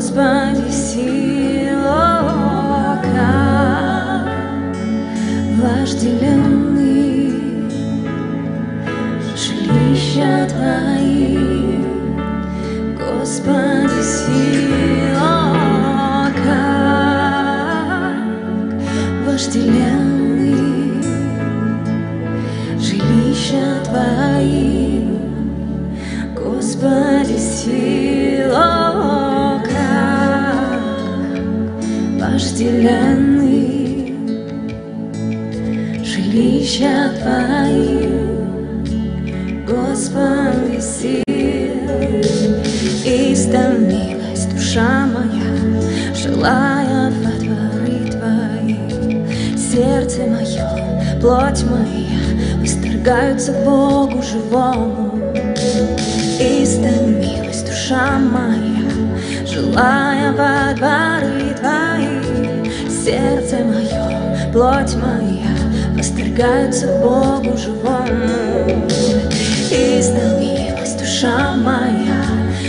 Господи, жилища Твои, Господи, сила, истомилась душа моя, желая во дворы Твои. Сердце мое, плоть моя, восторгаются Богу живому. Истомилась душа моя, желая во дворы Твои. Сердце мое, плоть моя, восторгаются к Богу живому. Истомилась душа моя,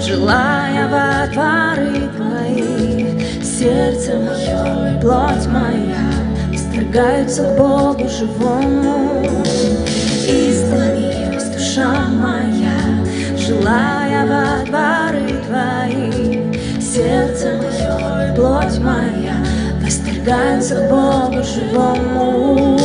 желая во дворы Твои. Сердце мое, плоть моя, восторгаются к Богу живому. Истомилась душа моя, желая во дворы Твои. Сердце мое, плоть моя, восторгаются Богу живому.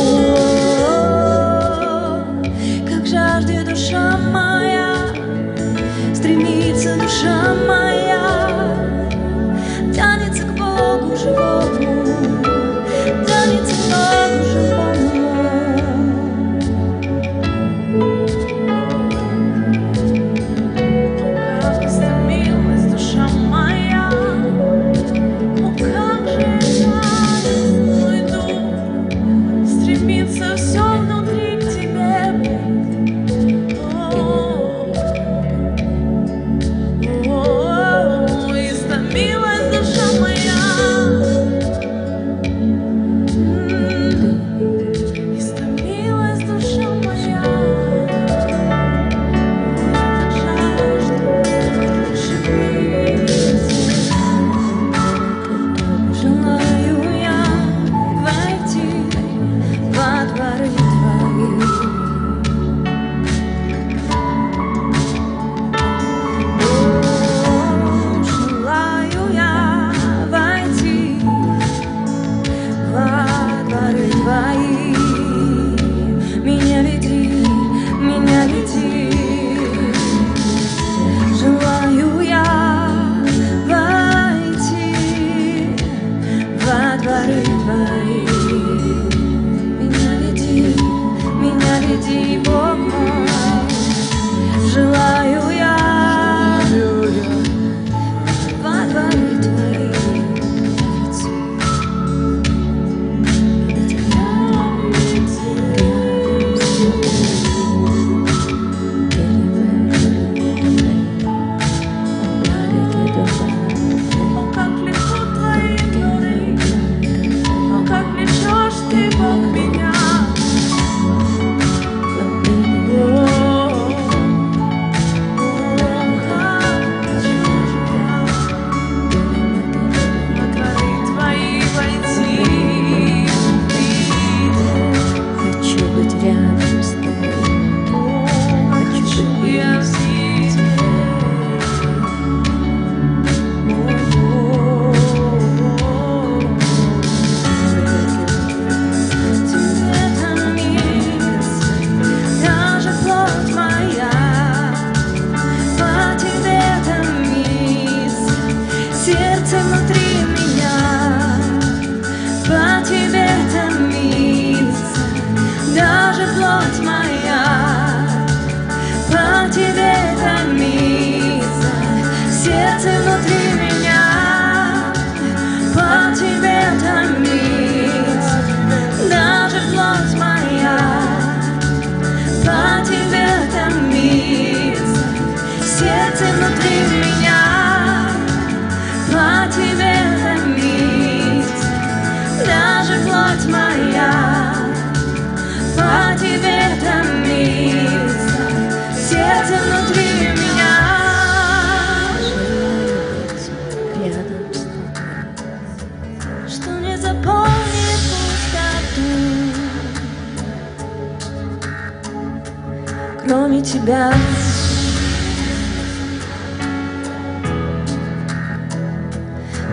тебя.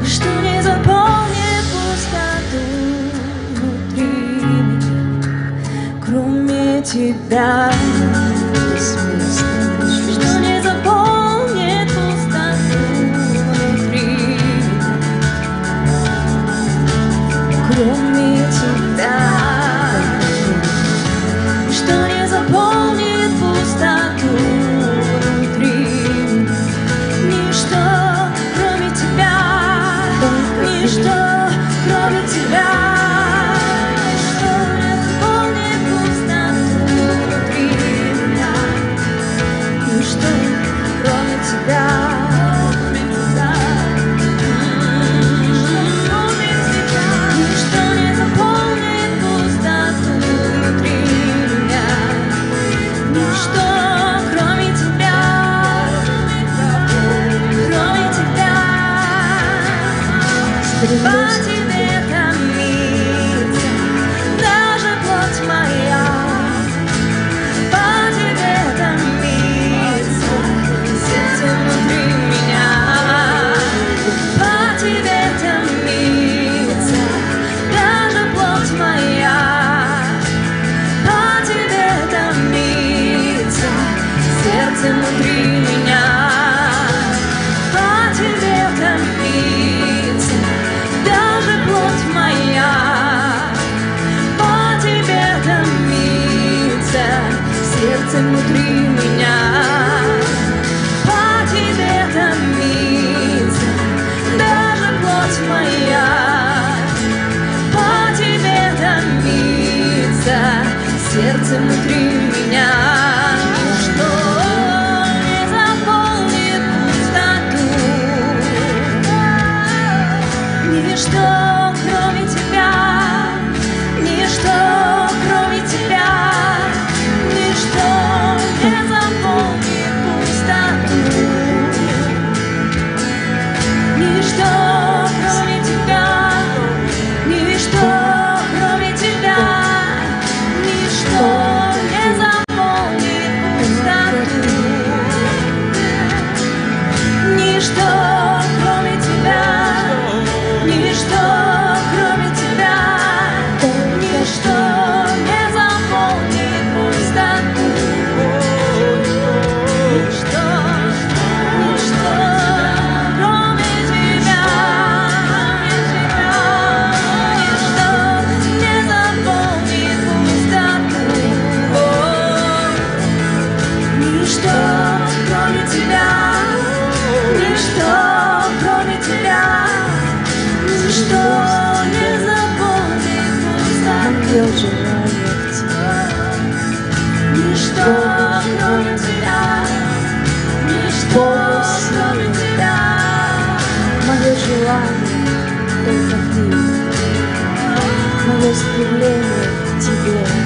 Ничто не заполнит пустоту внутри кроме тебя. with me. что не забудет, ангел. Ничто, кроме тебя, ничто, кроме тебя. Мое желание только ты, мое стремление к тебе.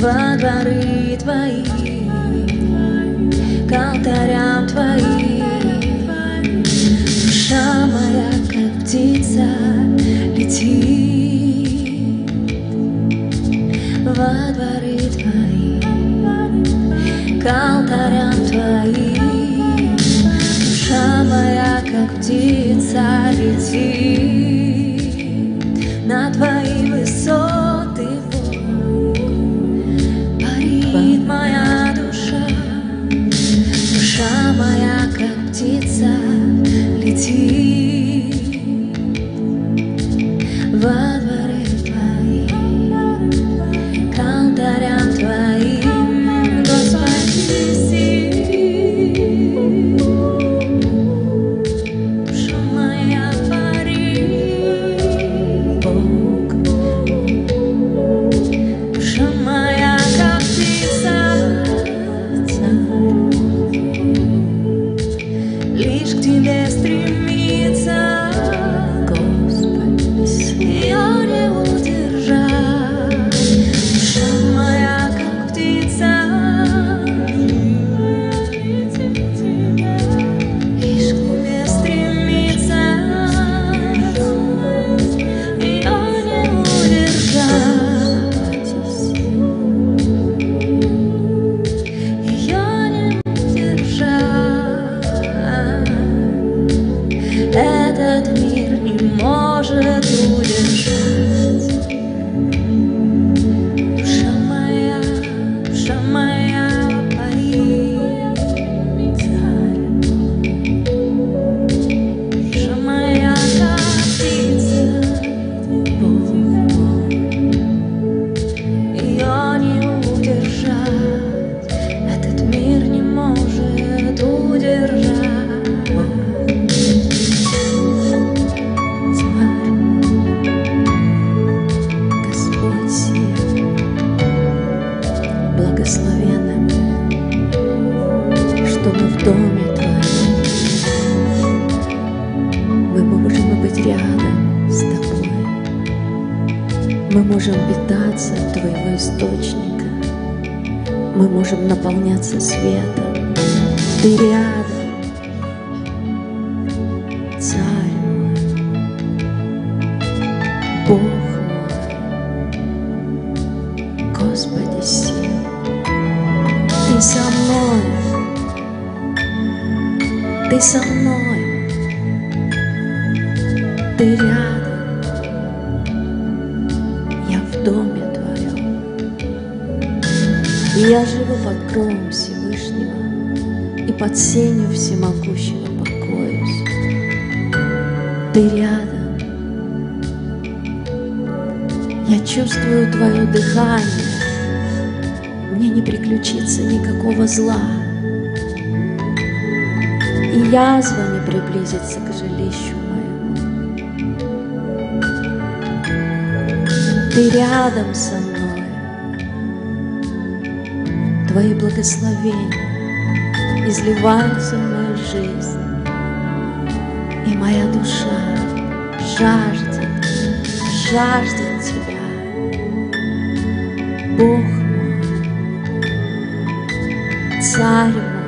во дворы твои, к алтарям твоим. со мной, ты со мной, ты рядом, я в доме твоем. И Я живу под кровом Всевышнего и под сенью всемогущего покоюсь. Ты рядом, я чувствую твое дыхание, не приключится никакого зла, и язва не приблизится к жилищу моему. Ты рядом со мной, Твои благословения изливаются в мою жизнь, и моя душа жаждет, жаждет Тебя, Бог. 在。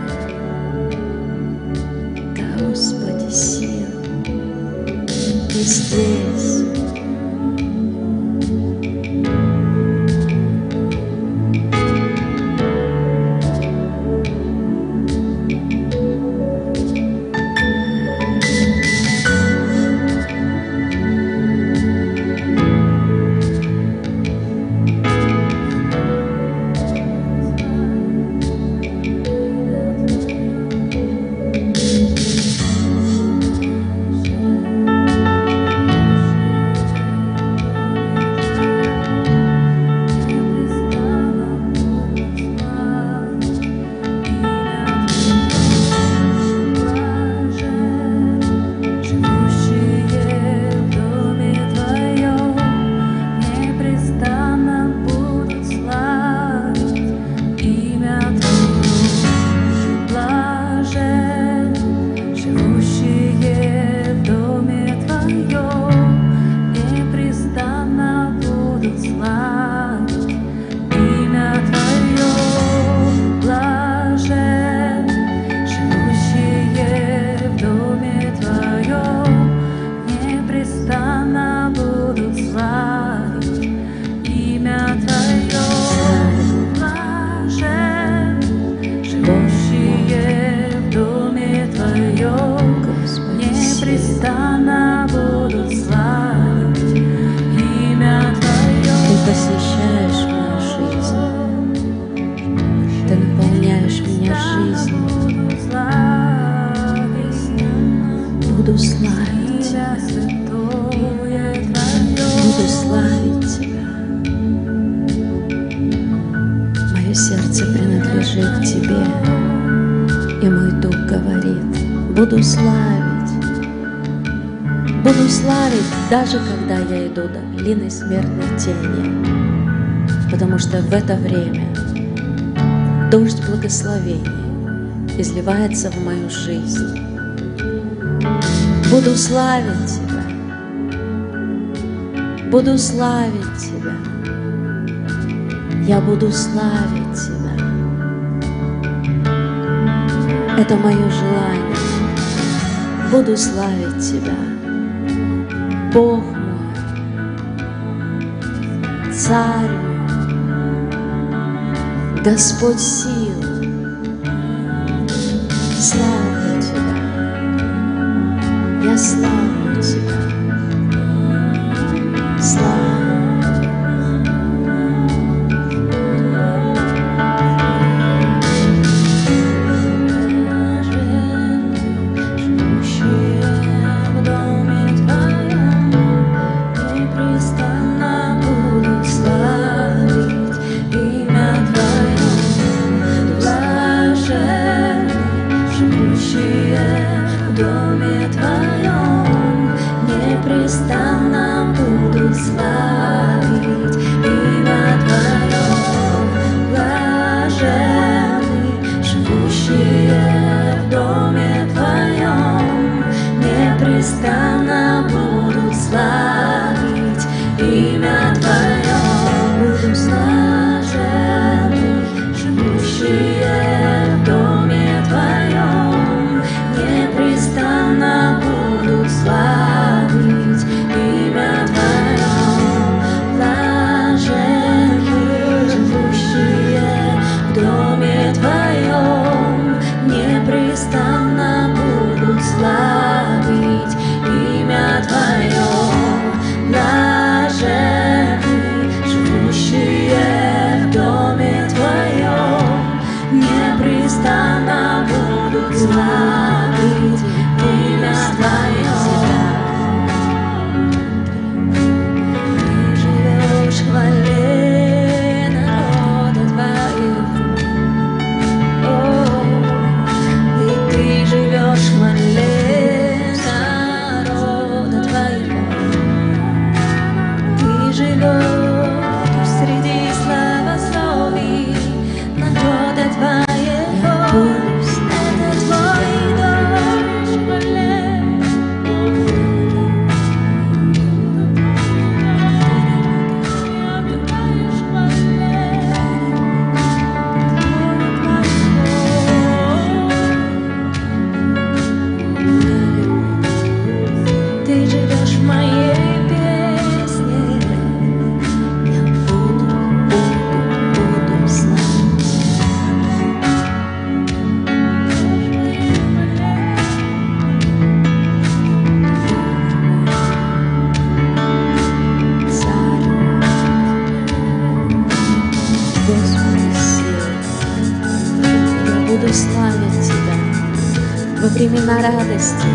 Буду славить Мое сердце принадлежит Тебе, и мой дух говорит, буду славить. Буду славить, даже когда я иду до длинной смертной тени, потому что в это время дождь благословения изливается в мою жизнь. Буду славить Тебя, буду славить Тебя, я буду славить Тебя. Это мое желание, буду славить Тебя, Бог мой, Царь Господь сил, времена радости,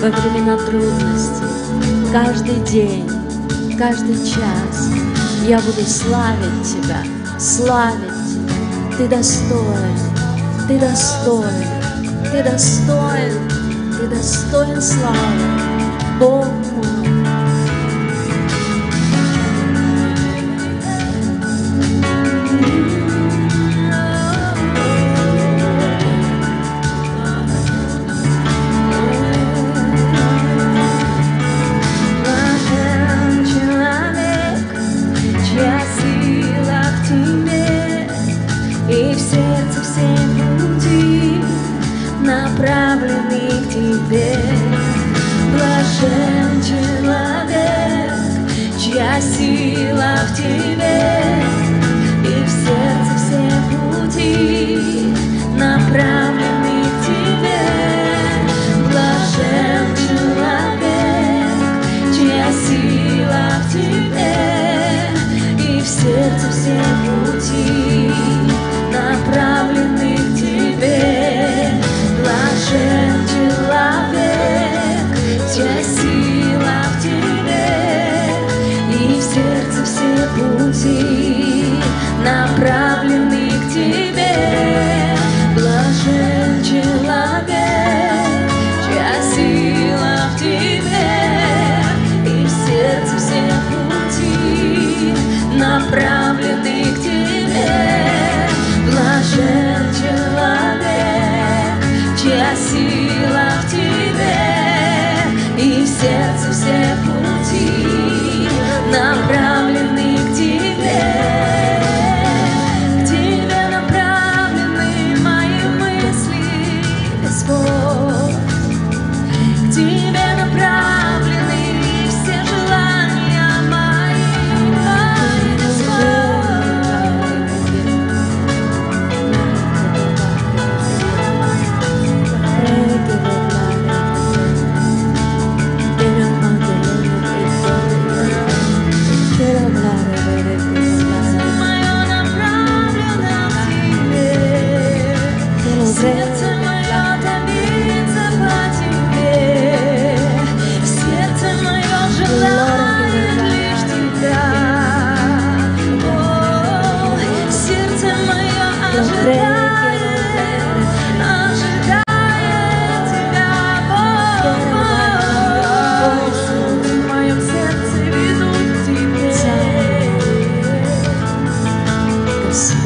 во времена трудностей, каждый день, каждый час я буду славить Тебя, славить Тебя. Ты достоин, Ты достоин, Ты достоин, Ты достоин славы, Бог мой. eyes.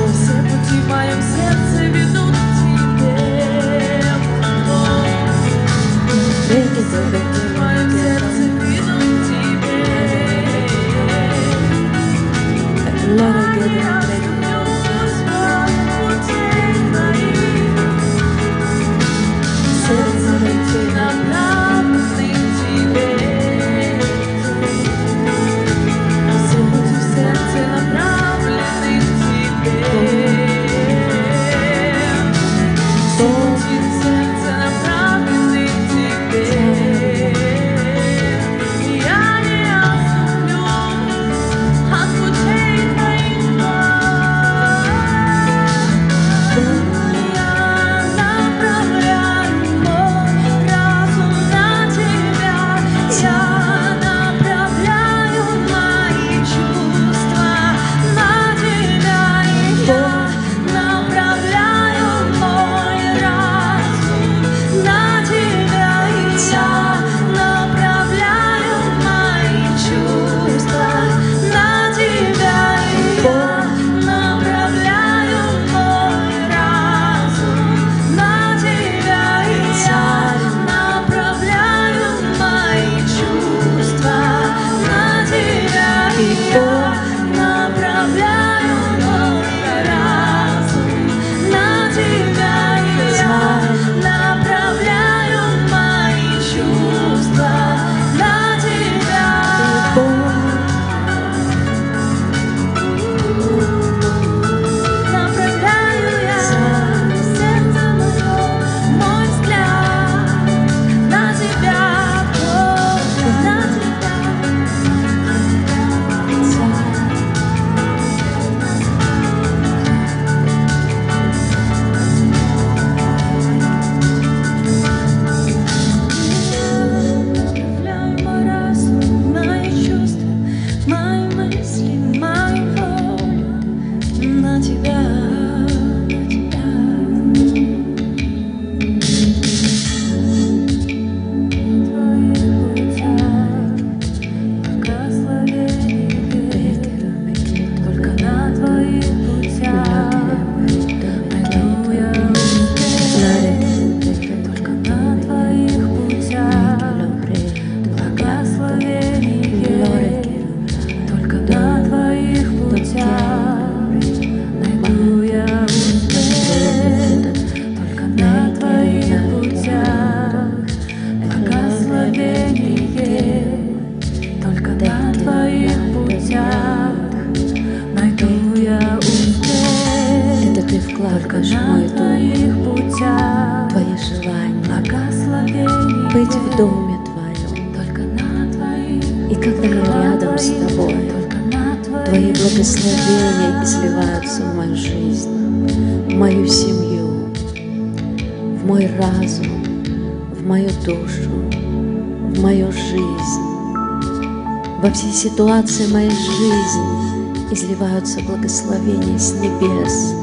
Во все ситуации моей жизни изливаются благословения с небес.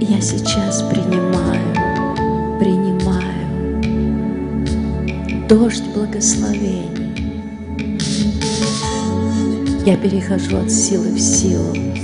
Я сейчас принимаю, принимаю дождь благословений. Я перехожу от силы в силу.